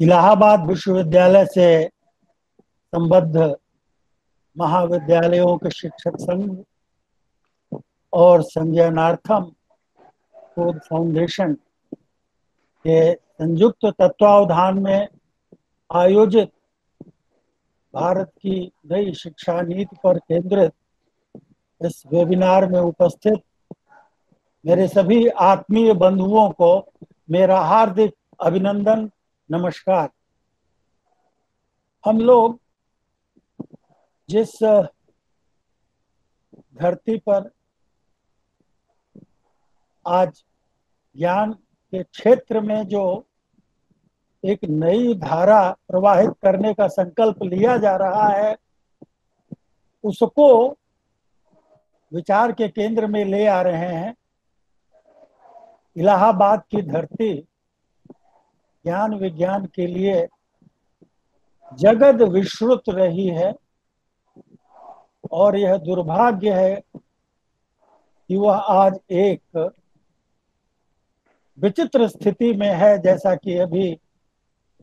इलाहाबाद विश्वविद्यालय से संबद्ध महाविद्यालयों के शिक्षक संघ और संज्ञानार्थम शोध फाउंडेशन के संयुक्त तत्वावधान में आयोजित भारत की नई शिक्षा नीति पर केंद्रित इस वेबिनार में उपस्थित मेरे सभी आत्मीय बंधुओं को मेरा हार्दिक अभिनंदन नमस्कार। हम लोग जिस धरती पर आज ज्ञान के क्षेत्र में जो एक नई धारा प्रवाहित करने का संकल्प लिया जा रहा है, उसको विचार के केंद्र में ले आ रहे हैं। इलाहाबाद की धरती ज्ञान विज्ञान के लिए जगत विश्रुत रही है और यह दुर्भाग्य है कि वह आज एक विचित्र स्थिति में है, जैसा कि अभी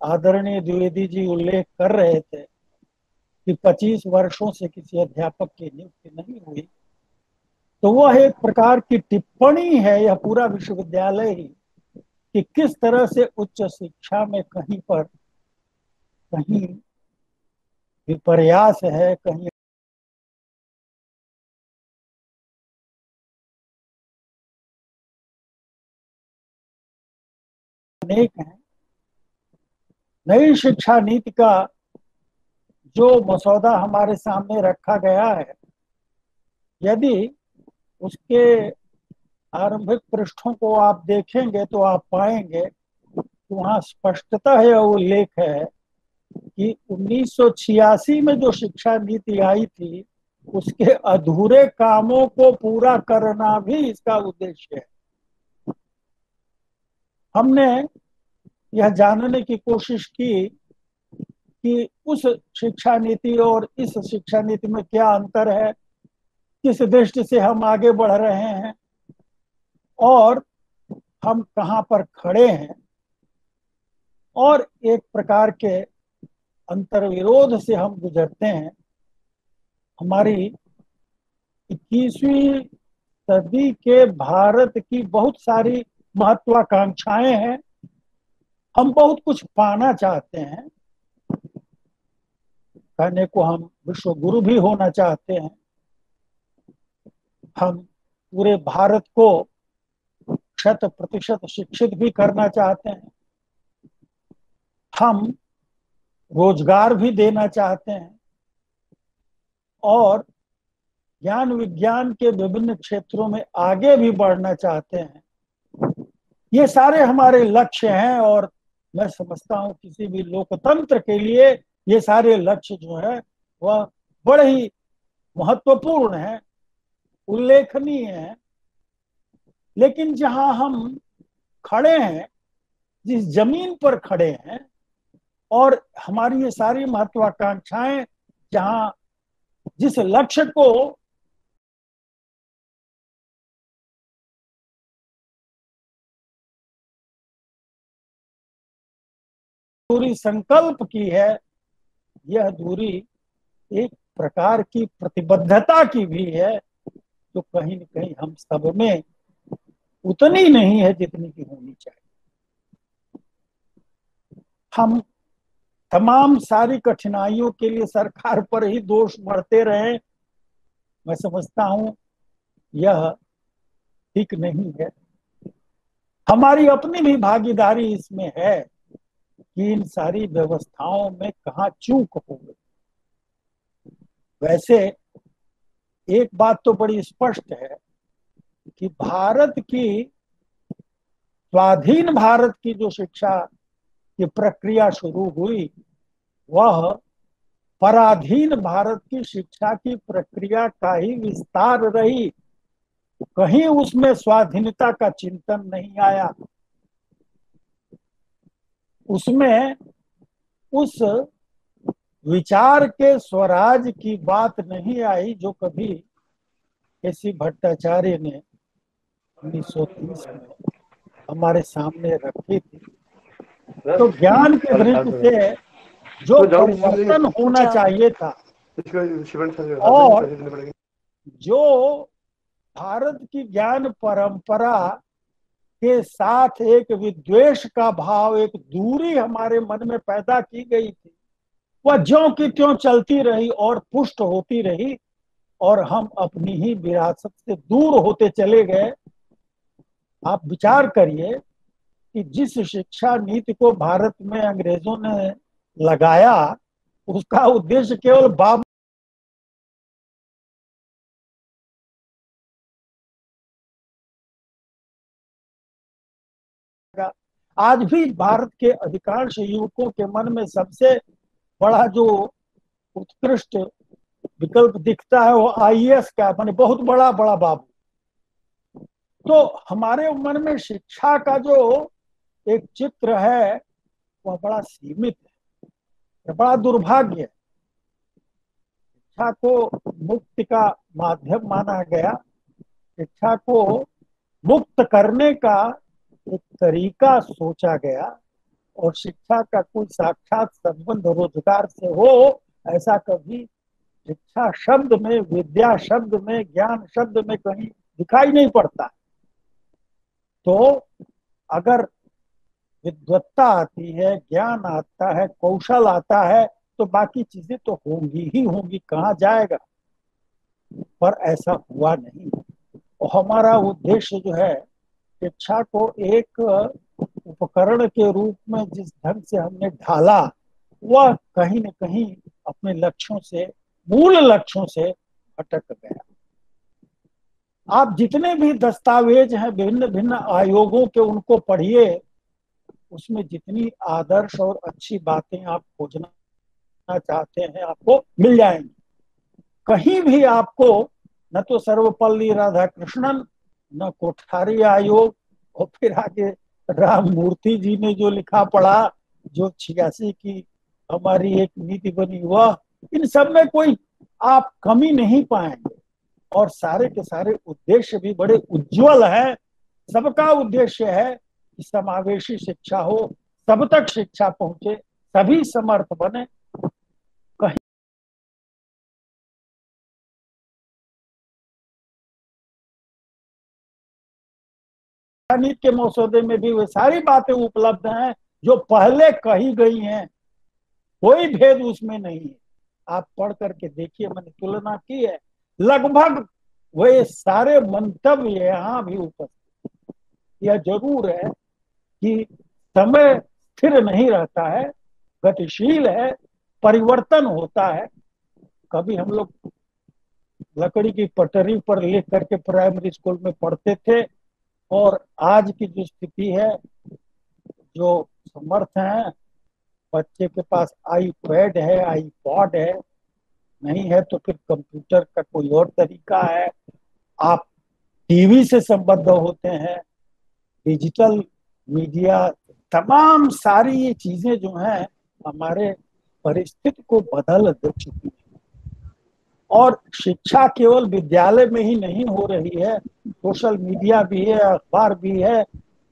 आदरणीय द्विवेदी जी उल्लेख कर रहे थे कि 25 वर्षों से किसी अध्यापक की नियुक्ति नहीं हुई। तो वह एक प्रकार की टिप्पणी है, यह पूरा विश्वविद्यालय ही कि किस तरह से उच्च शिक्षा में कहीं पर कहीं विपर्यास है, कहीं अनेक हैं। नई शिक्षा नीति का जो मसौदा हमारे सामने रखा गया है, यदि उसके आरंभिक पृष्ठों को आप देखेंगे तो आप पाएँगे कि वहाँ स्पष्टता यह उल्लेख है कि 1986 में जो शिक्षा नीति आई थी, उसके अधूरे कामों को पूरा करना भी इसका उद्देश्य है। हमने यह जानने की कोशिश की कि उस शिक्षा नीति और इस शिक्षा नीति में क्या अंतर है, किस दृष्टि से हम आगे बढ़ रहे हैं और हम कहाँ पर खड़े हैं और एक प्रकार के अंतर्विरोध से हम गुजरते हैं, हमारी इक्कीसवीं सदी के भारत की बहुत सारी महत्वाकांक्षाएँ हैं। हम बहुत कुछ पाना चाहते हैं। कहने को हम विश्व गुरु भी होना चाहते हैं। हम पूरे भारत को शत प्रतिशत शिक्षित भी करना चाहते हैं। हम रोज़गार भी देना चाहते हैं और ज्ञान विज्ञान के विभिन्न क्षेत्रों में आगे भी बढ़ना चाहते हैं। ये सारे हमारे लक्ष्य हैं और मैं समझता हूँ किसी भी लोकतंत्र के लिए ये सारे लक्ष्य जो है वह बड़े ही महत्वपूर्ण है, उल्लेखनीय है। लेकिन जहाँ हम खड़े हैं, जिस ज़मीन पर खड़े हैं, और हमारी ये सारी महत्वाकांक्षाएँ, जहाँ जिस लक्ष्य को दूरी संकल्प की है, यह दूरी एक प्रकार की प्रतिबद्धता की भी है तो कहीं न कहीं हम सब में उतनी नहीं है जितनी की होनी चाहिए। हम तमाम सारी कठिनाइयों के लिए सरकार पर ही दोष बढ़ते रहे। मैं समझता हूँ यह ठीक नहीं है। हमारी अपनी भी भागीदारी इसमें है कि इन सारी व्यवस्थाओं में कहा चूक हो गई। वैसे एक बात तो बड़ी स्पष्ट है कि भारत की, स्वाधीन भारत की जो शिक्षा की प्रक्रिया शुरू हुई, वह पराधीन भारत की शिक्षा की प्रक्रिया का ही विस्तार रही। कहीं उसमें स्वाधीनता का चिंतन नहीं आया। उसमें उस विचार के स्वराज की बात नहीं आई जो कभी केसी भट्टाचार्य ने 1930 में हमारे सामने रखी थी। तो ज्ञान के दृष्टि से जो परिवर्तन होना चाहिए था और जो भारत की ज्ञान परंपरा के साथ एक विद्वेष का भाव एक दूरी हमारे मन में पैदा की गई थी वह ज्यो की त्यों चलती रही और पुष्ट होती रही और हम अपनी ही विरासत से दूर होते चले गए। आप विचार करिए कि जिस शिक्षा नीति को भारत में अंग्रेज़ों ने लगाया, उसका उद्देश्य केवल बाबू आज भी भारत के अधिकांश युवकों के मन में सबसे बड़ा जो उत्कृष्ट विकल्प दिखता है वो आईएएस का माने बहुत बड़ा बड़ा बाबू तो हमारे मन में शिक्षा का जो एक चित्र है, वह बड़ा सीमित है बड़ा दुर्भाग्य है। शिक्षा को मुक्ति का माध्यम माना गया। शिक्षा को मुक्त करने का एक तरीका सोचा गया और शिक्षा का कोई साक्षात संबंध रोज़गार से हो, ऐसा कभी शिक्षा शब्द में, विद्या शब्द में, ज्ञान शब्द में कहीं दिखाई नहीं पड़ता। तो अगर विद्वत्ता आती है, ज्ञान आता है, कौशल आता है तो बाकी चीज़ें तो होंगी ही होंगी, कहा जाएगा? पर ऐसा हुआ नहीं। और हमारा उद्देश्य जो है शिक्षा को एक उपकरण के रूप में जिस ढंग से हमने ढाला, वह कहीं न कहीं अपने लक्ष्यों से, मूल लक्ष्यों से भटक गया। आप जितने भी दस्तावेज़ हैं भिन्न भिन्न आयोगों के उनको पढ़िए, उसमें जितनी आदर्श और अच्छी बातें आप खोजना चाहते हैं, आपको मिल जाएँगी। कहीं भी आपको, न तो सर्वपल्ली राधा कृष्णन न कोठारी आयोग, और फिर आगे राम मूर्ति जी ने जो लिखा पढ़ा, जो छियासी की हमारी एक नीति बनी वह इन सब में कोई आप कमी नहीं पाएँगे। और सारे के सारे उद्देश्य भी बड़े उज्जवल है। सबका उद्देश्य है कि समावेशी शिक्षा हो, सब तक शिक्षा पहुँचे, सभी समर्थ बने। नीति के मसौदे में भी वे सारी बातें उपलब्ध हैं, जो पहले कही गई हैं। कोई भेद उसमें नहीं है। आप पढ़ करके देखिए, मैंने तुलना की है। लगभग वे सारे मंतव्य यहाँ भी उपस्थित। यह ज़रूर है कि समय स्थिर नहीं रहता है, गतिशील है, परिवर्तन होता है। कभी हम लोग लकड़ी की पटरी पर लिख करके प्राइमरी स्कूल में पढ़ते थे और आज की जो स्थिति है, जो समर्थ है, बच्चे के पास आई पैड है आई पॉड है नहीं है तो फिर कंप्यूटर का कोई और तरीका है। आप टीवी से संबद्ध होते हैं, डिजिटल मीडिया, तमाम सारी ये चीज़ें जो हैं हमारे परिस्थिति को बदल दे चुकी है। और शिक्षा केवल विद्यालय में ही नहीं हो रही है, सोशल मीडिया भी है, अखबार भी है,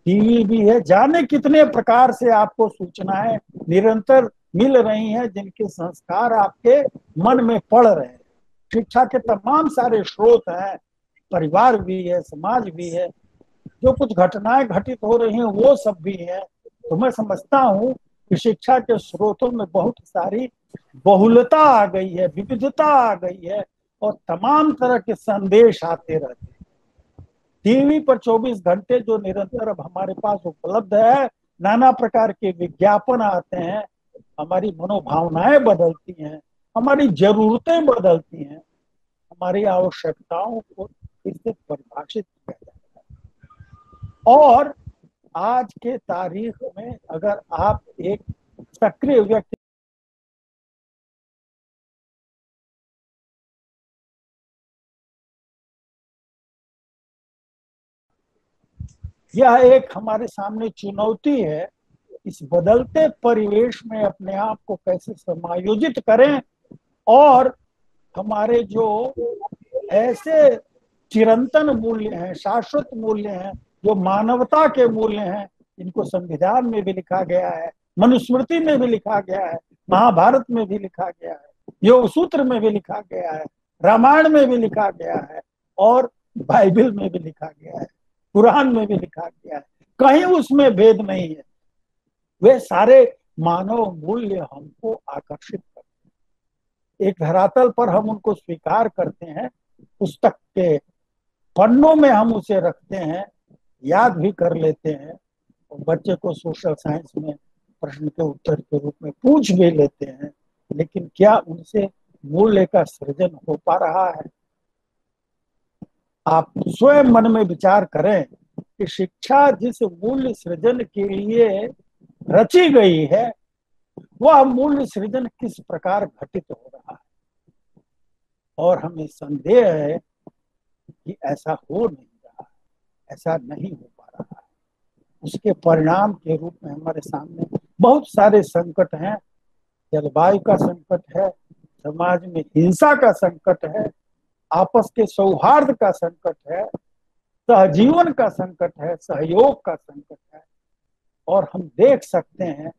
टीवी भी है, जाने कितने प्रकार से आपको सूचनाएँ निरंतर मिल रही हैं, जिनके संस्कार आपके मन में पड़ रहे हैं। शिक्षा के तमाम सारे स्रोत हैं, परिवार भी है, समाज भी है। जो कुछ घटनाएँ घटित हो रही हैं, वो सब भी है। तो मैं समझता हूँ कि शिक्षा के स्रोतों में बहुत सारी बहुलता आ गई है, विविधता आ गई है, और तमाम तरह के संदेश आते रहते हैं। टीवी पर 24 घंटे जो निरंतर अब हमारे पास उपलब्ध है, नाना प्रकार के विज्ञापन आते हैं हमारी मनोभावनाएँ बदलती हैं, हमारी जरूरतें बदलती हैं, हमारी आवश्यकताओं को फिर से परिभाषित किया जाता है। और आज के तारीख में अगर आप एक सक्रिय व्यक्ति यह एक हमारे सामने चुनौती है इस बदलते परिवेश में अपने आप को कैसे समायोजित करें और हमारे जो ऐसे चिरंतन मूल्य हैं, शाश्वत मूल्य हैं, जो मानवता के मूल्य हैं, इनको संविधान में भी लिखा गया है, मनुस्मृति में भी लिखा गया है, महाभारत में भी लिखा गया है योग सूत्र में भी लिखा गया है, रामायण में भी लिखा गया है और बाइबल में भी लिखा गया है, कुरान में भी लिखा गया है। कहीं उसमें भेद नहीं है। वे सारे मानव मूल्य हमको आकर्षित करते हैं। एक धरातल पर हम उनको स्वीकार करते हैं, पुस्तक के पन्नों में हम उसे रखते हैं, याद भी कर लेते हैं और बच्चे को सोशल साइंस में प्रश्न के उत्तर के रूप में पूछ भी लेते हैं, लेकिन क्या उनसे मूल्य का सृजन हो पा रहा है? आप स्वयं मन में विचार करें कि शिक्षा जिस मूल्य सृजन के लिए रची गई है, वह मूल्य सृजन किस प्रकार घटित हो रहा है? और हमें संदेह है कि ऐसा हो नहीं रहा, ऐसा नहीं हो पा रहा है। उसके परिणाम के रूप में हमारे सामने बहुत सारे संकट हैं। जलवायु का संकट है, समाज में हिंसा का संकट है, आपस के सौहार्द का संकट है, सहजीवन का संकट है, सहयोग का संकट है। और हम देख सकते हैं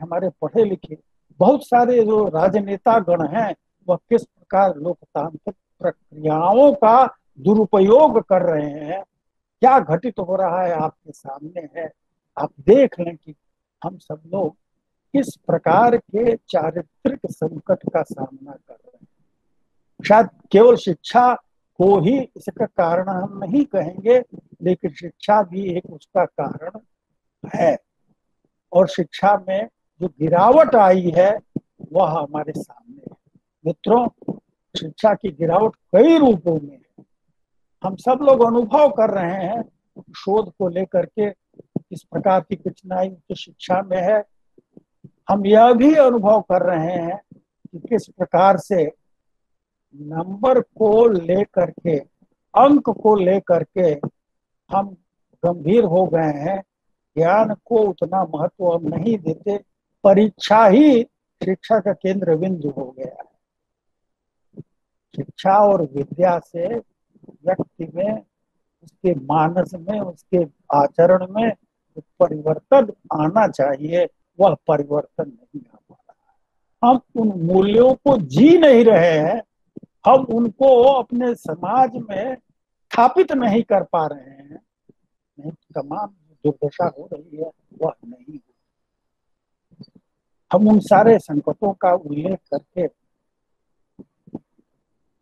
हमारे पढ़े लिखे बहुत सारे जो राजनेता गण हैं, वह किस प्रकार लोकतांत्रिक प्रक्रियाओं का दुरुपयोग कर रहे हैं। क्या घटित हो रहा है आपके सामने है? आप देख लें कि हम सब लोग किस प्रकार के चारित्रिक संकट का सामना कर रहे हैं। शायद केवल शिक्षा को ही इसका कारण हम नहीं कहेंगे, लेकिन शिक्षा भी एक उसका कारण है। और शिक्षा में जो गिरावट आई है, वह हमारे सामने है। मित्रों, शिक्षा की गिरावट कई रूपों में है। हम सब लोग अनुभव कर रहे हैं शोध को लेकर के, किस प्रकार की कठिनाई उच्च शिक्षा में है। हम यह भी अनुभव कर रहे हैं कि किस प्रकार से नंबर को लेकर के, अंक को लेकर के हम गंभीर हो गए हैं। ज्ञान को उतना महत्व हम नहीं देते, परीक्षा ही शिक्षा का केंद्र बिंदु हो गया। है शिक्षा और विद्या से व्यक्ति में, उसके मानस में, उसके आचरण में परिवर्तन आना चाहिए, वह परिवर्तन नहीं आ पा रहा हम उन मूल्यों को जी नहीं रहे हैं, हम उनको अपने समाज में स्थापित नहीं कर पा रहे हैं, नहीं तमाम दुर्दशा हो रही है वह नहीं हम उन सारे संकटों का उल्लेख करके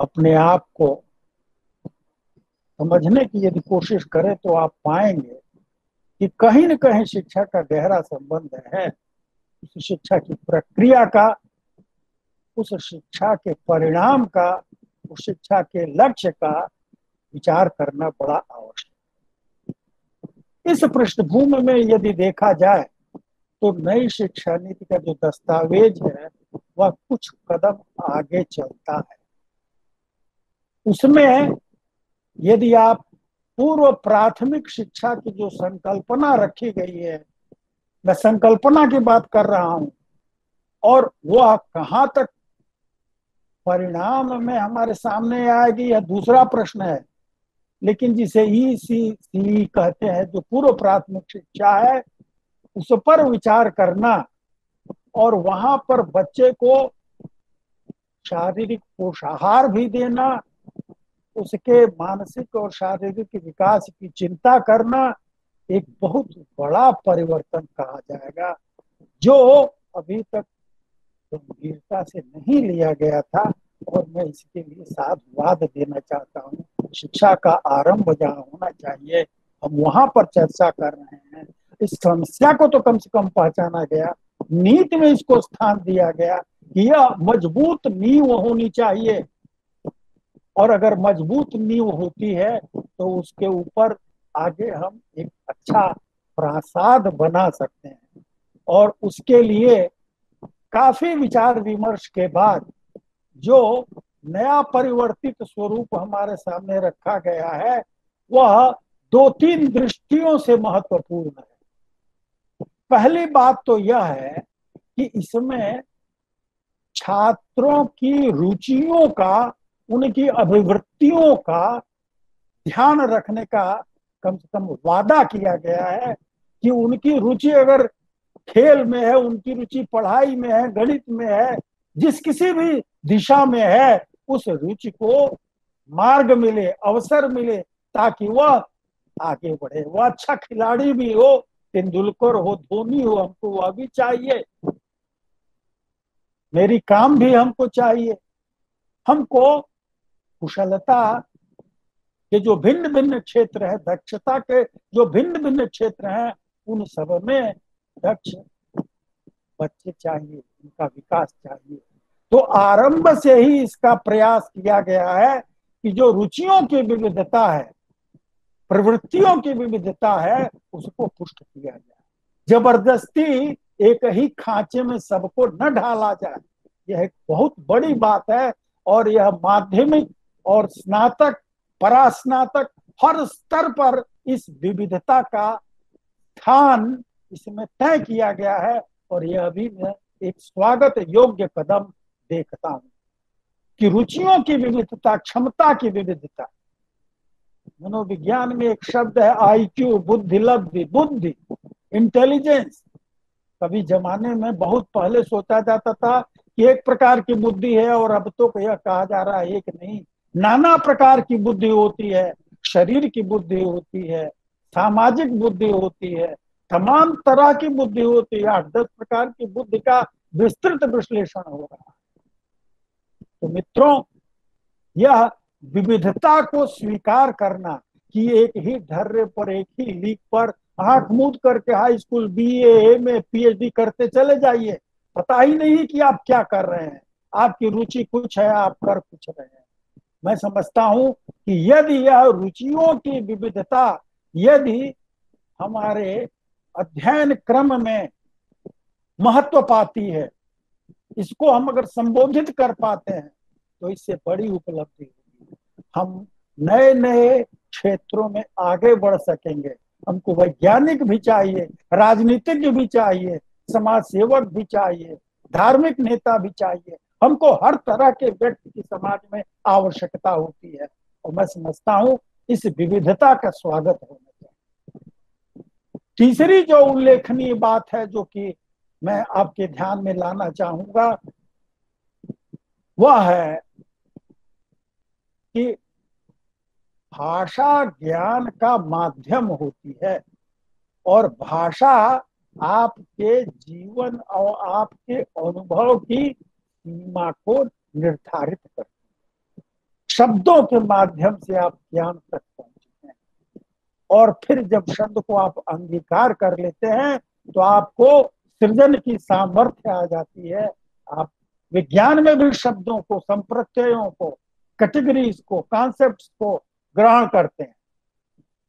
अपने आप को समझने की यदि कोशिश करें तो आप पाएँगे कि कहीं न कहीं शिक्षा का गहरा संबंध है। उस शिक्षा की प्रक्रिया का, उस शिक्षा के परिणाम का, उस शिक्षा के लक्ष्य का विचार करना बड़ा आवश्यक इस पृष्ठभूमि में यदि देखा जाए तो नई शिक्षा नीति का जो दस्तावेज़ है, वह कुछ कदम आगे चलता है। उसमें यदि आप पूर्व प्राथमिक शिक्षा की जो संकल्पना रखी गई है, मैं संकल्पना की बात कर रहा हूँ, और वह कहाँ तक परिणाम में हमारे सामने आएगी, यह दूसरा प्रश्न है। लेकिन जिसे ई सी सी कहते हैं, जो पूर्व प्राथमिक शिक्षा है, उस पर विचार करना और वहाँ पर बच्चे को शारीरिक पोषाहार भी देना, उसके मानसिक और शारीरिक विकास की चिंता करना एक बहुत बड़ा परिवर्तन कहा जाएगा, जो अभी तक गंभीरता से नहीं लिया गया था और मैं इसके लिए साधुवाद देना चाहता हूँ। शिक्षा का आरंभ जहाँ होना चाहिए, हम वहाँ पर चर्चा कर रहे हैं। इस समस्या को तो कम से कम पहचाना गया। नीति में इसको स्थान दिया गया कि यह मज़बूत नींव होनी चाहिए। और अगर मज़बूत नींव होती है तो उसके ऊपर आगे हम एक अच्छा प्रासाद बना सकते हैं। और उसके लिए काफ़ी विचार विमर्श के बाद जो नया परिवर्तित स्वरूप हमारे सामने रखा गया है, वह दो तीन दृष्टियों से महत्वपूर्ण है। पहली बात तो यह है कि इसमें छात्रों की रुचियों का, उनकी अभिवृत्तियों का ध्यान रखने का कम से कम वादा किया गया है कि उनकी रुचि अगर खेल में है, उनकी रुचि पढ़ाई में है, गणित में है, जिस किसी भी दिशा में है उस रुचि को मार्ग मिले, अवसर मिले, ताकि वह आगे बढ़े। वह अच्छा खिलाड़ी भी हो, तेंदुलकर हो, धोनी हो, हमको वह भी चाहिए। मेरी काम भी हमको चाहिए। हमको कुशलता के जो भिन्न भिन्न क्षेत्र है, दक्षता के जो भिन्न भिन्न क्षेत्र हैं, उन सब में दक्ष बच्चे चाहिए, उनका विकास चाहिए। तो आरंभ से ही इसका प्रयास किया गया है कि जो रुचियों की विविधता है, प्रवृत्तियों की विविधता है, उसको पुष्ट किया जाए। ज़बरदस्ती एक ही खांचे में सबको न ढाला जाए, यह एक बहुत बड़ी बात है और यह माध्यमिक और स्नातक, परास्नातक हर स्तर पर इस विविधता का स्थान इसमें तय किया गया है और यह भी एक स्वागत योग्य कदम देखता हूँ कि रुचियों की विविधता, क्षमता की विविधता। मनोविज्ञान में एक शब्द है आईक्यू बुद्धि, लब्धि, बुद्धि इंटेलिजेंस कभी जमाने में बहुत पहले सोचा जाता था कि एक प्रकार की बुद्धि है और अब तो यह कहा जा रहा है एक नहीं। नाना प्रकार की बुद्धि होती है, शरीर की बुद्धि होती है, सामाजिक बुद्धि होती है, तमाम तरह की बुद्धि होती है। आठ दस प्रकार की बुद्धि का विस्तृत विश्लेषण हो रहा है। तो मित्रों, यह विविधता को स्वीकार करना कि एक ही धर्य पर एक ही लीग पर आँख मूद करके high school B A PhD करते चले जाइए। पता ही नहीं कि आप क्या कर रहे हैं। आपकी रुचि कुछ है, आप कर कुछ रहे हैं। मैं समझता हूँ कि यदि यह रुचियों की विविधता, यदि हमारे अध्ययन क्रम में महत्व पाती है इसको हम अगर संबोधित कर पाते हैं तो इससे बड़ी उपलब्धि होगी। हम नए नए क्षेत्रों में आगे बढ़ सकेंगे। हमको वैज्ञानिक भी चाहिए, राजनीतिज्ञ भी चाहिए समाज सेवक भी चाहिए, धार्मिक नेता भी चाहिए। हमको हर तरह के व्यक्ति की समाज में आवश्यकता होती है। और मैं समझता हूँ, इस विविधता का स्वागत होना चाहिए। तीसरी जो उल्लेखनीय बात है, जो कि मैं आपके ध्यान में लाना चाहूँगा, वह है कि भाषा ज्ञान का माध्यम होती है और भाषा आपके जीवन और आपके अनुभव की सीमा को निर्धारित करती है। शब्दों के माध्यम से आप ज्ञान तक पहुँचते हैं। और फिर जब शब्द को आप अंगीकार कर लेते हैं तो आपको सृजन की सामर्थ्य आ जाती है। आप विज्ञान में भी शब्दों को, संप्रत्ययों को कैटेगरीज को कॉन्सेप्ट को ग्रहण करते हैं।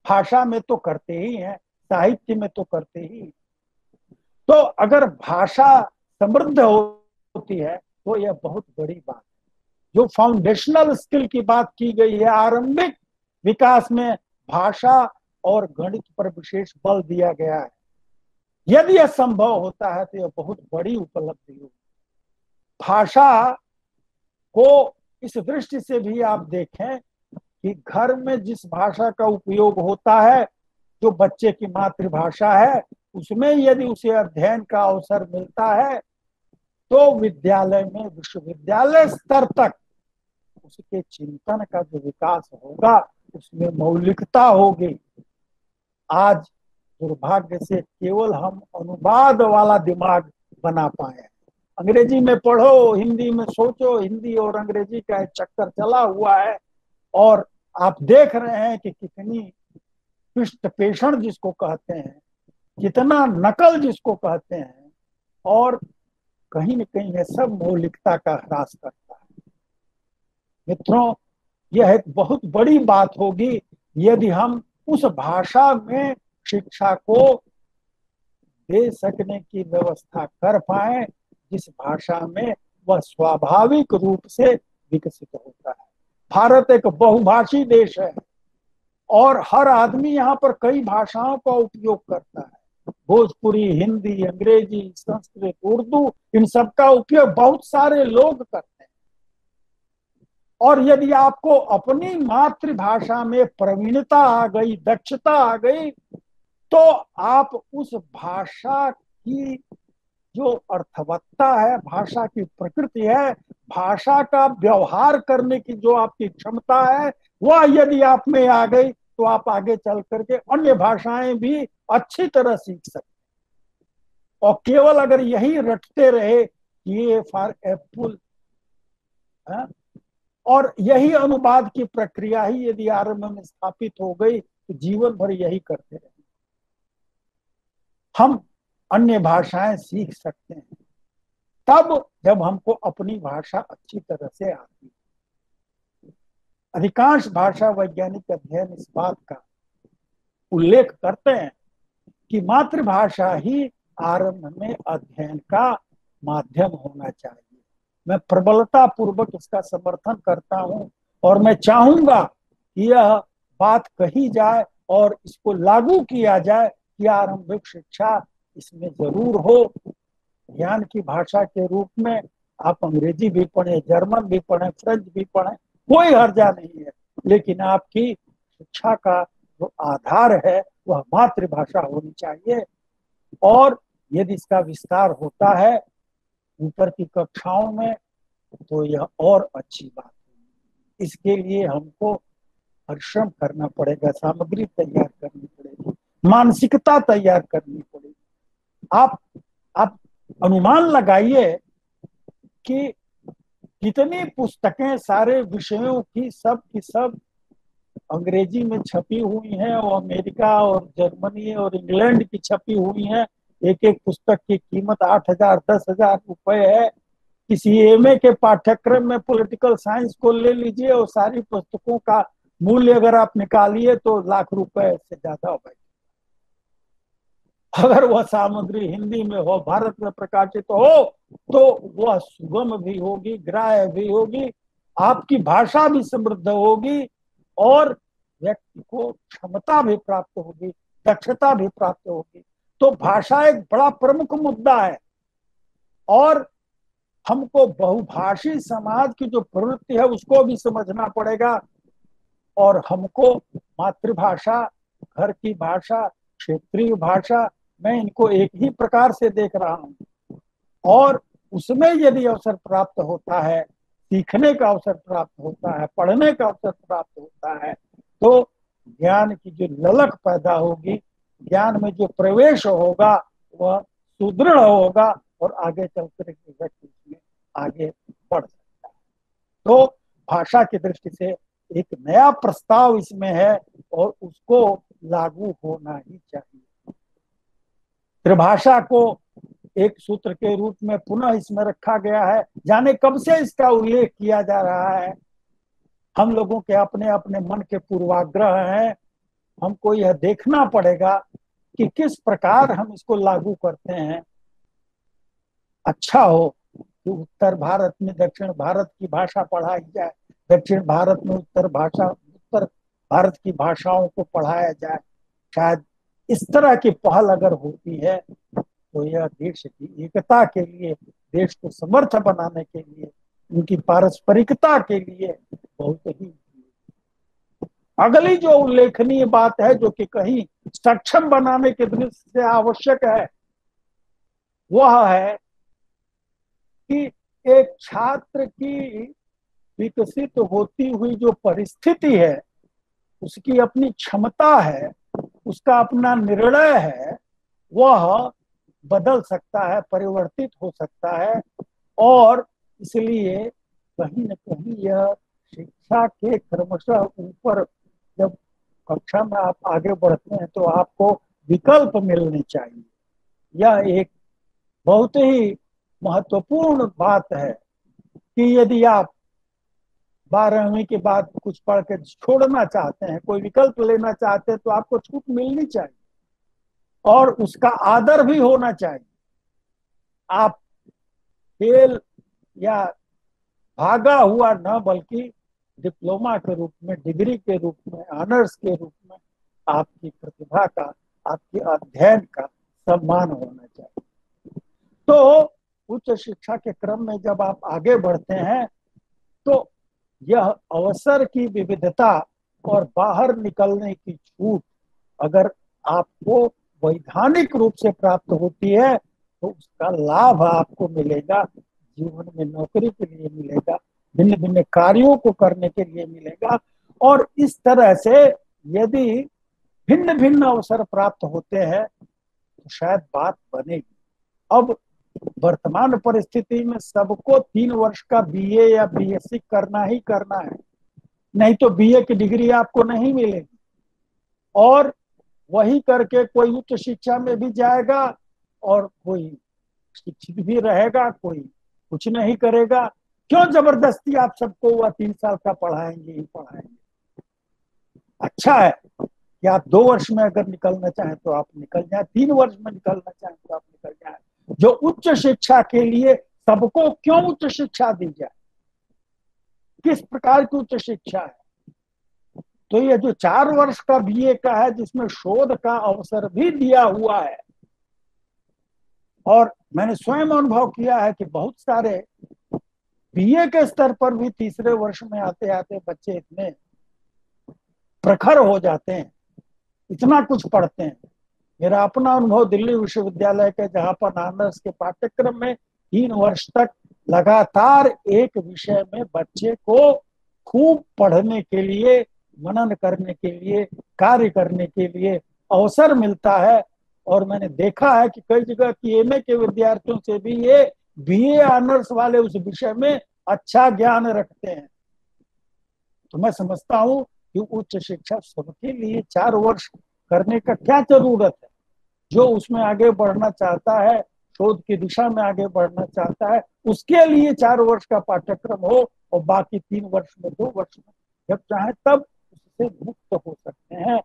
भाषा में तो करते ही हैं, साहित्य में तो करते ही तो अगर भाषा समृद्ध होती है तो यह बहुत बड़ी बात है। जो फाउंडेशनल स्किल की बात की गई है, आरंभिक विकास में भाषा और गणित पर विशेष बल दिया गया है। यदि यह संभव होता है तो यह बहुत बड़ी उपलब्धि होगी। भाषा को इस दृष्टि से भी आप देखें कि घर में जिस भाषा का उपयोग होता है, जो बच्चे की मातृभाषा है, उसमें यदि उसे अध्ययन का अवसर मिलता है तो विद्यालय में, विश्वविद्यालय स्तर तक उसके चिंतन का जो विकास होगा, उसमें मौलिकता होगी। आज दुर्भाग्य से केवल हम अनुवाद वाला दिमाग बना पाए। अंग्रेज़ी में पढ़ो, हिंदी में सोचो, हिंदी और अंग्रेज़ी का चक्कर चला हुआ है और आप देख रहे हैं कि कितनी पृष्ठ पेषण जिसको कहते हैं, कितना नकल जिसको कहते हैं और कहीं न कहीं यह सब मौलिकता का ह्रास करता है। मित्रों, यह एक बहुत बड़ी बात होगी यदि हम उस भाषा में शिक्षा को दे सकने की व्यवस्था कर पाए, जिस भाषा में वह स्वाभाविक रूप से विकसित होता है। भारत एक बहुभाषी देश है और हर आदमी यहाँ पर कई भाषाओं का उपयोग करता है। भोजपुरी, हिंदी, अंग्रेज़ी, संस्कृत, उर्दू, इन सब का उपयोग बहुत सारे लोग करते हैं। और यदि आपको अपनी मातृभाषा में प्रवीणता आ गई, दक्षता आ गई तो आप उस भाषा की जो अर्थवत्ता है, भाषा की प्रकृति है, भाषा का व्यवहार करने की जो आपकी क्षमता है, वह यदि आप में आ गई तो आप आगे चल करके अन्य भाषाएँ भी अच्छी तरह सीख सकते और केवल अगर यही रटते रहे ये फॉर एप्पल और यही अनुवाद की प्रक्रिया ही यदि आरंभ में स्थापित हो गई तो जीवन भर यही करते रहे। हम अन्य भाषाएँ सीख सकते हैं। तब जब हमको अपनी भाषा अच्छी तरह से आती है। अधिकांश भाषा वैज्ञानिक अध्ययन इस बात का उल्लेख करते हैं कि मातृभाषा ही आरंभ में अध्ययन का माध्यम होना चाहिए। मैं प्रबलता पूर्वक इसका समर्थन करता हूँ और मैं चाहूँगा कि यह बात कही जाए और इसको लागू किया जाए कि आरंभिक शिक्षा इसमें ज़रूर हो। ज्ञान की भाषा के रूप में आप अंग्रेज़ी भी पढ़े, जर्मन भी पढ़े, फ्रेंच भी पढ़े, कोई हर्जा नहीं है। लेकिन आपकी शिक्षा का जो आधार है, वह मातृभाषा होनी चाहिए। और यदि इसका विस्तार होता है ऊपर की कक्षाओं में तो यह और अच्छी बात है। इसके लिए हमको परिश्रम करना पड़ेगा, सामग्री तैयार करनी पड़ेगी। मानसिकता तैयार करनी पड़ेगी। आप आप अनुमान लगाइए कि कितनी पुस्तकें सारे विषयों की सब की सब अंग्रेज़ी में छपी हुई हैं और अमेरिका और जर्मनी और इंग्लैंड की छपी हुई हैं। एक एक पुस्तक की कीमत आठ हज़ार, दस हज़ार रुपए है। किसी एमए के पाठ्यक्रम में पॉलिटिकल साइंस को ले लीजिए और सारी पुस्तकों का मूल्य अगर आप निकालिए तो लाख रुपए से ज़्यादा हो अगर वह सामग्री हिंदी में हो, भारत में प्रकाशित हो तो वह सुगम भी होगी, ग्राह्य भी होगी, आपकी भाषा भी समृद्ध होगी और व्यक्ति को क्षमता भी प्राप्त होगी, दक्षता भी प्राप्त होगी। तो भाषा एक बड़ा प्रमुख मुद्दा है और हमको बहुभाषी समाज की जो प्रवृत्ति है, उसको भी समझना पड़ेगा और हमको मातृभाषा, घर की भाषा, क्षेत्रीय भाषा मैं इनको एक ही प्रकार से देख रहा हूँ। और उसमें यदि अवसर प्राप्त होता है, सीखने का अवसर प्राप्त होता है, पढ़ने का अवसर प्राप्त होता है तो ज्ञान की जो ललक पैदा होगी, ज्ञान में जो प्रवेश होगा, वह सुदृढ़ होगा और आगे चलकर व्यक्ति में आगे बढ़ सकता है। तो भाषा की दृष्टि से एक नया प्रस्ताव इसमें है और उसको लागू होना ही चाहिए। त्रिभाषा को एक सूत्र के रूप में पुनः इसमें रखा गया है। जाने कब से इसका उल्लेख किया जा रहा है? हम लोगों के अपने अपने मन के पूर्वाग्रह हैं। हमको यह देखना पड़ेगा कि किस प्रकार हम इसको लागू करते हैं। अच्छा हो कि उत्तर भारत में दक्षिण भारत की भाषा पढ़ाई जाए, दक्षिण भारत में उत्तर भाषा, उत्तर भारत की भाषाओं को पढ़ाया जाए। शायद इस तरह की पहल अगर होती है तो यह देश की एकता के लिए, देश को समर्थ बनाने के लिए, उनकी पारस्परिकता के लिए बहुत ही अगली जो उल्लेखनीय बात है, जो कि कहीं सक्षम बनाने के दृष्टि से आवश्यक है, वह है कि एक छात्र की विकसित होती हुई जो परिस्थिति है, उसकी अपनी क्षमता है उसका अपना निर्णय है, वह बदल सकता है, परिवर्तित हो सकता है, और इसलिए कहीं न कहीं यह शिक्षा के क्रमशः ऊपर जब कक्षा में आप आगे बढ़ते हैं तो आपको विकल्प मिलने चाहिए। यह एक बहुत ही महत्वपूर्ण बात है कि यदि आप बारहवीं के बाद कुछ पढ़ के छोड़ना चाहते हैं, कोई विकल्प लेना चाहते हैं तो आपको छूट मिलनी चाहिए। और उसका आदर भी होना चाहिए। आप फेल या भागा हुआ न, बल्कि डिप्लोमा के रूप में, डिग्री के रूप में ऑनर्स के रूप में आपकी प्रतिभा का, आपके अध्ययन का सम्मान होना चाहिए। तो उच्च शिक्षा के क्रम में जब आप आगे बढ़ते हैं तो यह अवसर की विविधता और बाहर निकलने की छूट अगर आपको वैधानिक रूप से प्राप्त होती है तो उसका लाभ आपको मिलेगा, जीवन में नौकरी के लिए मिलेगा भिन्न भिन्न कार्यों को करने के लिए मिलेगा। और इस तरह से यदि भिन्न भिन्न अवसर प्राप्त होते हैं तो शायद बात बनेगी। अब वर्तमान परिस्थिति में सबको तीन वर्ष का बीए या बीएससी करना ही करना है। नहीं तो बीए की डिग्री आपको नहीं मिलेगी। और वही करके कोई उच्च शिक्षा में भी जाएगा और कोई शिक्षित भी रहेगा, कोई कुछ नहीं करेगा। क्यों ज़बरदस्ती आप सबको वह तीन साल का पढ़ाएँगे, ही पढ़ाएँगे? अच्छा है कि आप दो वर्ष में अगर निकलना चाहें तो आप निकल जाए, तीन वर्ष में निकलना चाहें तो आप निकल जाए। जो उच्च शिक्षा के लिए सबको क्यों उच्च शिक्षा दी जाए? किस प्रकार की उच्च शिक्षा है? तो ये जो चार वर्ष का बीए का है, जिसमें शोध का अवसर भी दिया हुआ है, और मैंने स्वयं अनुभव किया है कि बहुत सारे बीए के स्तर पर भी तीसरे वर्ष में आते आते बच्चे इतने प्रखर हो जाते हैं, इतना कुछ पढ़ते हैं। मेरा अपना अनुभव दिल्ली विश्वविद्यालय के जहाँ पर ऑनर्स के पाठ्यक्रम में तीन वर्ष तक लगातार एक विषय में बच्चे को खूब पढ़ने के लिए, मनन करने के लिए, कार्य करने के लिए अवसर मिलता है। और मैंने देखा है कि कई जगह की एमए के विद्यार्थियों से भी ये बीए ऑनर्स वाले उस विषय में अच्छा ज्ञान रखते हैं। तो मैं समझता हूँ कि उच्च शिक्षा सबके लिए चार वर्ष करने का क्या ज़रूरत है? जो उसमें आगे बढ़ना चाहता है, शोध की दिशा में आगे बढ़ना चाहता है, उसके लिए चार वर्ष का पाठ्यक्रम हो और बाकी तीन वर्ष में, दो वर्ष में जब चाहे तब उससे मुक्त हो सकते हैं।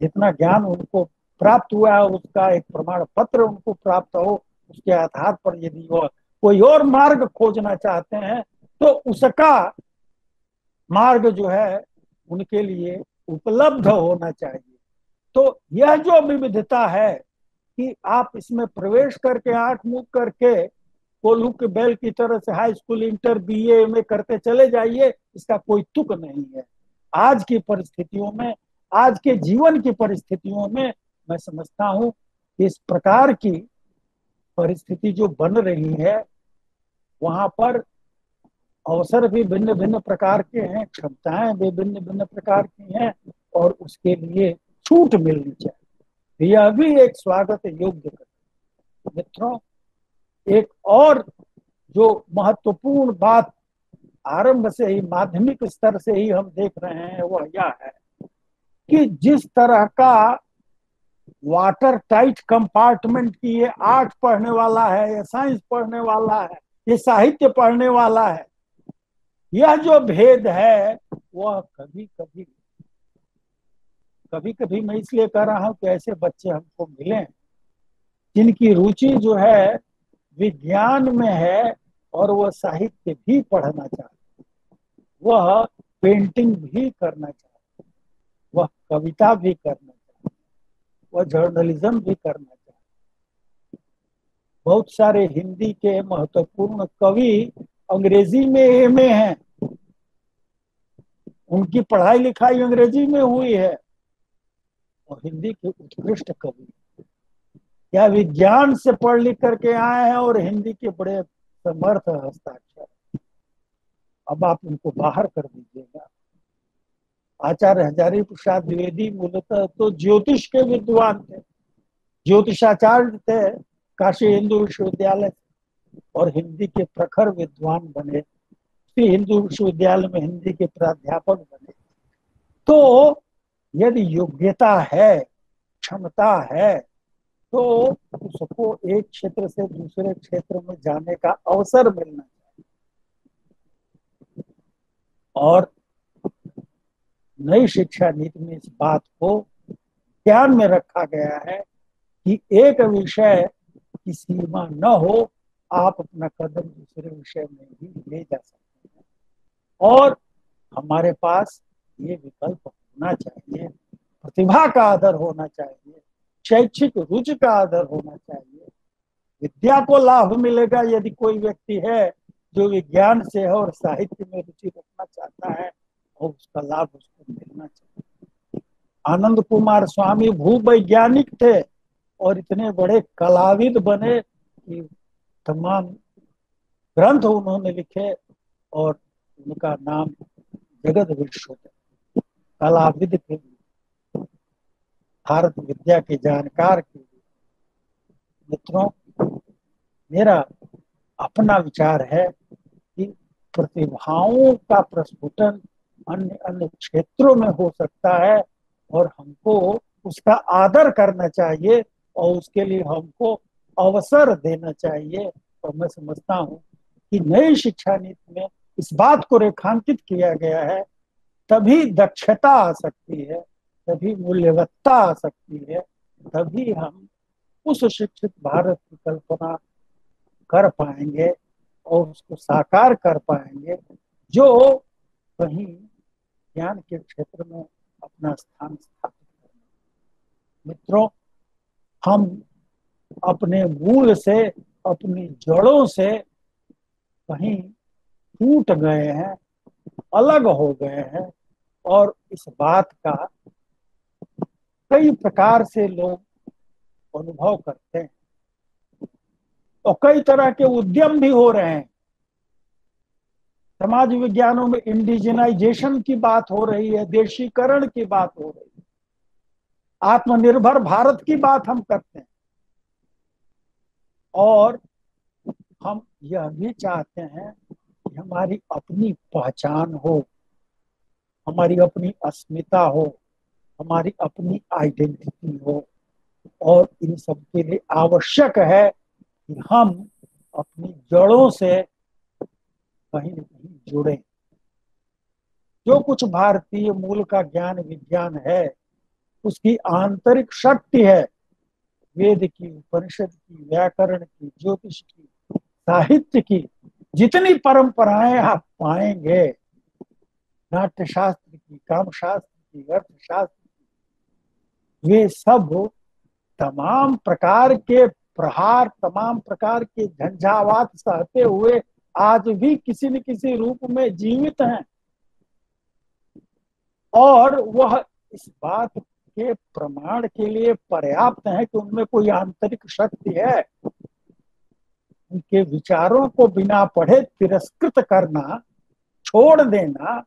जितना ज्ञान उनको प्राप्त हुआ है, उसका एक प्रमाण पत्र उनको प्राप्त हो, उसके आधार पर यदि वो कोई और मार्ग खोजना चाहते हैं तो उसका मार्ग जो है, उनके लिए उपलब्ध होना चाहिए। तो यह जो विविधता है कि आप इसमें प्रवेश करके, आँख मुख करके, कोल्हू के बैल की तरह से हाई स्कूल इंटर बीए में करते चले जाइए, इसका कोई तुक नहीं है। आज की परिस्थितियों में, आज के जीवन की परिस्थितियों में मैं समझता हूँ इस प्रकार की परिस्थिति जो बन रही है, वहाँ पर अवसर भी भिन्न भिन्न प्रकार के हैं, क्षमताएँ भी भिन्न भिन्न प्रकार की हैं और उसके लिए छूट मिलनी चाहिए। यह भी एक स्वागत योग्य मित्रों, एक और जो महत्वपूर्ण बात आरंभ से ही, माध्यमिक स्तर से ही हम देख रहे हैं, वह यह है कि जिस तरह का वाटर टाइट कंपार्टमेंट की ये आर्ट पढ़ने वाला है, या साइंस पढ़ने वाला है, ये साहित्य पढ़ने वाला है, यह जो भेद है, वह कभी कभी कभी कभी मैं इसलिए कह रहा हूँ कि ऐसे बच्चे हमको मिले, जिनकी रुचि जो है, विज्ञान में है और वह साहित्य भी पढ़ना चाहते वह पेंटिंग भी करना चाहते वह कविता भी करना चाहते वह जर्नलिज्म भी करना चाहते बहुत सारे हिंदी के महत्वपूर्ण कवि अंग्रेज़ी में एम ए हैं। उनकी पढ़ाई लिखाई अंग्रेज़ी में हुई है। और हिंदी के उत्कृष्ट कवि। या विज्ञान से पढ़ लिख करके आए हैं और हिंदी के बड़े समर्थ हस्ताक्षर? अब आप उनको बाहर कर दीजिएगा। आचार्य हजारी प्रसाद द्विवेदी मूलतः तो ज्योतिष के विद्वान थे। ज्योतिषाचार्य थे, काशी हिंदू विश्वविद्यालय और हिंदी के प्रखर विद्वान बने। श्री हिंदू विश्वविद्यालय में हिंदी के प्राध्यापक बने। तो यदि योग्यता है, क्षमता है तो उसको एक क्षेत्र से दूसरे क्षेत्र में जाने का अवसर मिलना चाहिए। और नई शिक्षा नीति में इस बात को ध्यान में रखा गया है कि एक विषय की सीमा न हो, आप अपना कदम दूसरे विषय में भी ले जा सकते हैं। और हमारे पास ये विकल्प होना चाहिए। प्रतिभा का आदर होना चाहिए। शैक्षिक रुचि का आदर होना चाहिए। विद्या को लाभ मिलेगा यदि कोई व्यक्ति है जो विज्ञान से है और साहित्य में रुचि रखना चाहता है और उसका लाभ उसको मिलना चाहिए। आनंद कुमार स्वामी भू वैज्ञानिक थे और इतने बड़े कलाविद बने की तमाम ग्रंथ उन्होंने लिखे और उनका नाम जगत विश्व कलाविद के लिए भारत विद्या के जानकार के लिए। मित्रों, मेरा अपना विचार है कि प्रतिभाओं का प्रस्फुटन अन्य अन्य क्षेत्रों में हो सकता है और हमको उसका आदर करना चाहिए और उसके लिए हमको अवसर देना चाहिए। और मैं समझता हूँ कि नई शिक्षा नीति में इस बात को रेखांकित किया गया है तभी दक्षता आ सकती है, तभी मूल्यवत्ता आ सकती है, तभी हम उस शिक्षित भारत की कल्पना कर पाएँगे और उसको साकार कर पाएँगे जो कहीं ज्ञान के क्षेत्र में अपना स्थान स्थापित करेंगे। मित्रों, हम अपने मूल से, अपनी जड़ों से कहीं टूट गए हैं, अलग हो गए हैं और इस बात का कई प्रकार से लोग अनुभव करते हैं। और कई तरह के उद्यम भी हो रहे हैं। समाज विज्ञानों में इंडिजिनाइजेशन की बात हो रही है, देशीकरण की बात हो रही है। आत्मनिर्भर भारत की बात हम करते हैं। और हम यह भी चाहते हैं कि हमारी अपनी पहचान हो। हमारी अपनी अस्मिता हो, हमारी अपनी आइडेंटिटी हो, और इन सब के लिए आवश्यक है कि हम अपनी जड़ों से कहीं न कहीं जुड़े। जो कुछ भारतीय मूल का ज्ञान विज्ञान है, उसकी आंतरिक शक्ति है, वेद की, उपनिषद की, व्याकरण की, ज्योतिष की, साहित्य की, जितनी परंपराएँ आप पाएँगे नाट्य शास्त्र की काम शास्त्र की, अर्थशास्त्र की। वे सब तमाम प्रकार के प्रहार, तमाम प्रकार के झंझावात सहते हुए आज भी किसी न किसी रूप में जीवित हैं। और वह इस बात के प्रमाण के लिए पर्याप्त है कि उनमें कोई आंतरिक शक्ति है। उनके विचारों को बिना पढ़े तिरस्कृत करना, छोड़ देना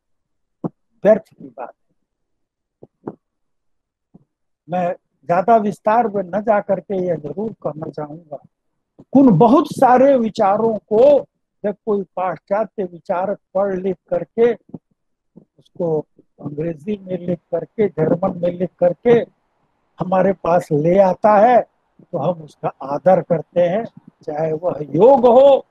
व्यर्थ की बात है। मैं ज़्यादा विस्तार में न जा करके यह ज़रूर कहना चाहूँगा उन बहुत सारे विचारों को जब कोई पाश्चात्य विचारक पढ़ लिख करके, उसको अंग्रेज़ी में लिख करके, जर्मन में लिख करके हमारे पास ले आता है तो हम उसका आदर करते हैं, चाहे वह योग हो,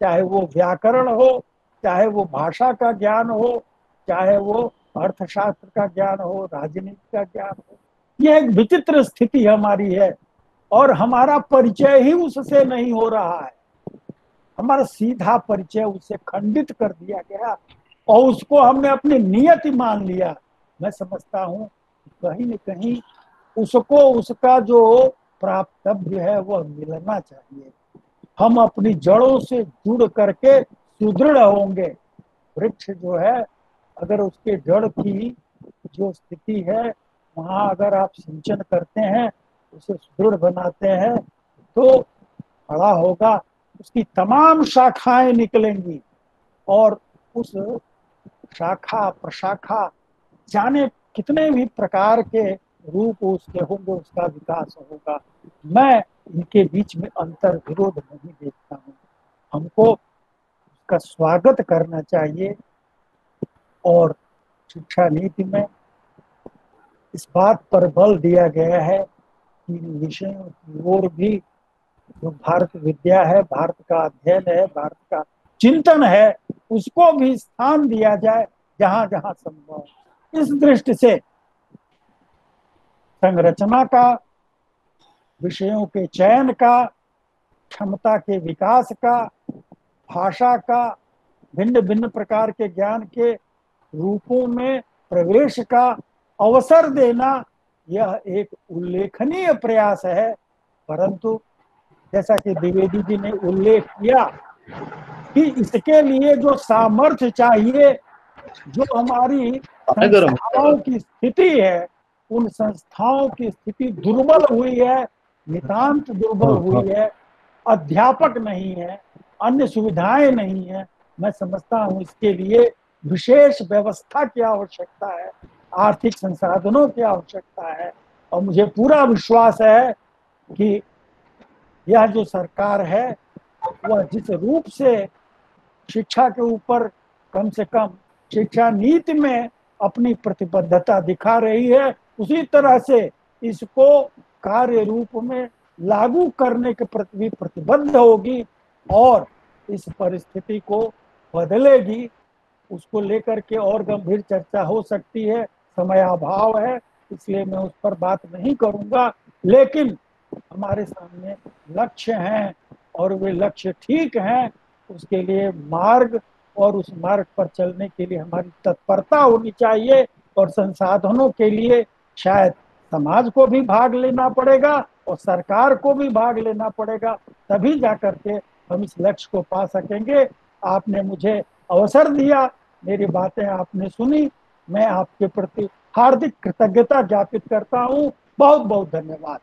चाहे वो व्याकरण हो, चाहे वो भाषा का ज्ञान हो, चाहे वो अर्थशास्त्र का ज्ञान हो, राजनीति का ज्ञान हो, यह एक विचित्र स्थिति हमारी है और हमारा परिचय ही उससे नहीं हो रहा है। हमारा सीधा परिचय उसे खंडित कर दिया गया और उसको हमने अपनी नियति मान लिया। मैं समझता हूँ, कहीं न कहीं उसको उसका जो प्राप्तव्य है वह मिलना चाहिए। हम अपनी जड़ों से जुड़ करके सुदृढ़ होंगे। वृक्ष जो है अगर उसके जड़ की जो स्थिति है, वहाँ अगर आप सिंचन करते हैं, उसे सुदृढ़ बनाते हैं तो बड़ा होगा। उसकी तमाम शाखाएँ निकलेंगी और उस शाखा, प्रशाखा जाने कितने भी प्रकार के रूप उसके होंगे, उसका विकास होगा। मैं इनके बीच में अंतर विरोध नहीं देखता हूँ। हमको उसका स्वागत करना चाहिए। और शिक्षा नीति में इस बात पर बल दिया गया है कि विषयों की ओर भी जो भारत विद्या है, भारत का अध्ययन है, भारत का चिंतन है, उसको भी स्थान दिया जाए जहाँ जहाँ संभव इस दृष्टि से संरचना का, विषयों के चयन का, क्षमता के विकास का, भाषा का भिन्न भिन्न प्रकार के ज्ञान के रूपों में प्रवेश का अवसर देना यह एक उल्लेखनीय प्रयास है परंतु जैसा कि द्विवेदी जी ने उल्लेख किया कि इसके लिए जो सामर्थ्य चाहिए जो हमारी संस्थाओं की स्थिति है उन संस्थाओं की स्थिति दुर्बल हुई है नितांत दुर्बल हाँ, हुई हाँ। है अध्यापक नहीं है अन्य सुविधाएँ नहीं है मैं समझता हूँ इसके लिए विशेष व्यवस्था की आवश्यकता है, आर्थिक संसाधनों की आवश्यकता है। और मुझे पूरा विश्वास है कि यह जो सरकार है, वह जिस रूप से शिक्षा के ऊपर कम से कम शिक्षा नीति में अपनी प्रतिबद्धता दिखा रही है, उसी तरह से इसको कार्य रूप में लागू करने के प्रति भी प्रतिबद्ध होगी और इस परिस्थिति को बदलेगी। उसको लेकर के और गंभीर चर्चा हो सकती है। समय अभाव है, इसलिए मैं उस पर बात नहीं करूँगा। लेकिन हमारे सामने लक्ष्य हैं और वे लक्ष्य ठीक हैं, उसके लिए मार्ग और उस मार्ग पर चलने के लिए हमारी तत्परता होनी चाहिए और संसाधनों के लिए शायद समाज को भी भाग लेना पड़ेगा और सरकार को भी भाग लेना पड़ेगा। तभी जाकर के हम इस लक्ष्य को पा सकेंगे। आपने मुझे अवसर दिया, मेरी बातें आपने सुनी, मैं आपके प्रति हार्दिक कृतज्ञता ज्ञापित करता हूँ। बहुत बहुत धन्यवाद।